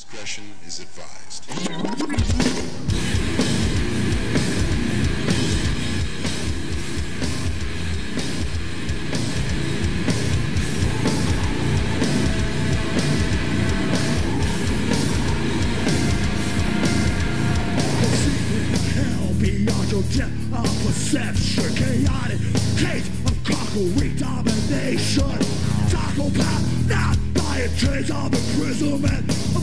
Discretion is advised. Beyond your depth of perception Chaotic of domination Psychopath not by a trace of imprisonment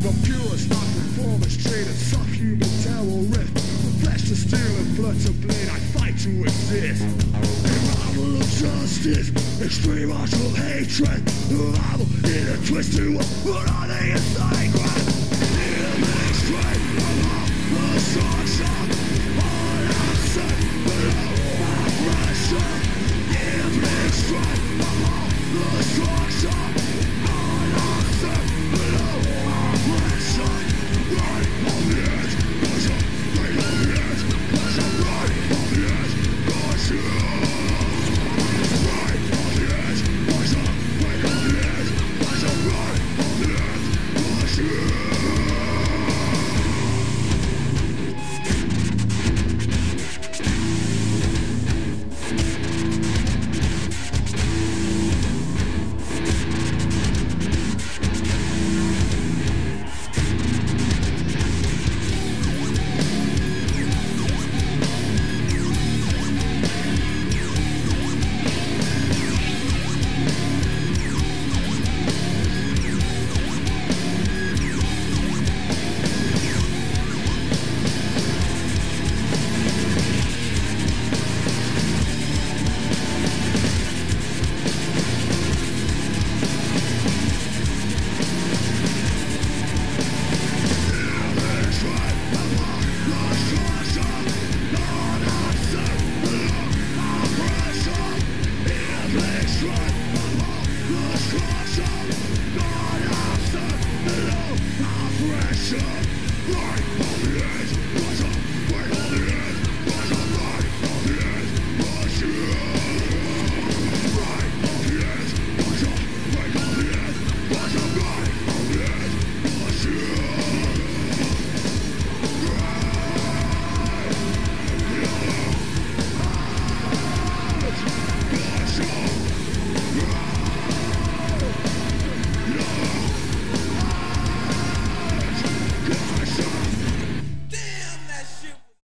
The purest non-conformist traitor, subhuman terrorist The flesh to steal and blood to bleed, I fight to exist. Revival of justice, extreme racial hatred. Arrival in a twisted world, what are they inside, Image straight, I'm off the